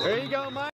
There you go, Mike.